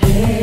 Hey.